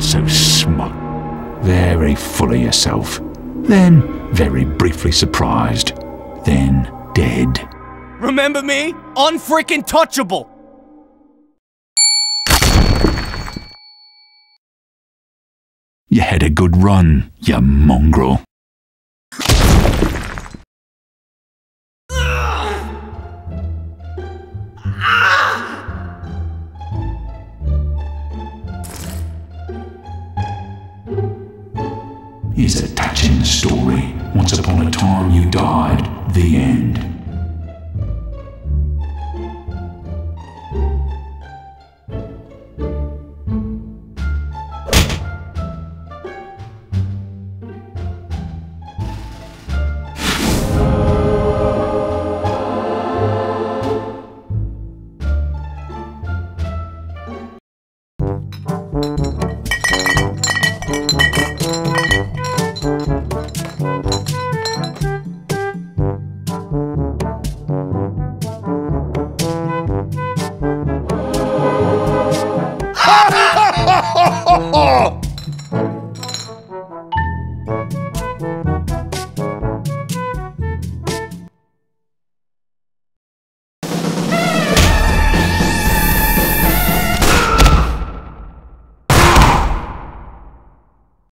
so smug, very full of yourself, then very briefly surprised, then dead. Remember me? Unfreaking touchable! You had a good run, you mongrel. Is a touching story. Once upon a time you died.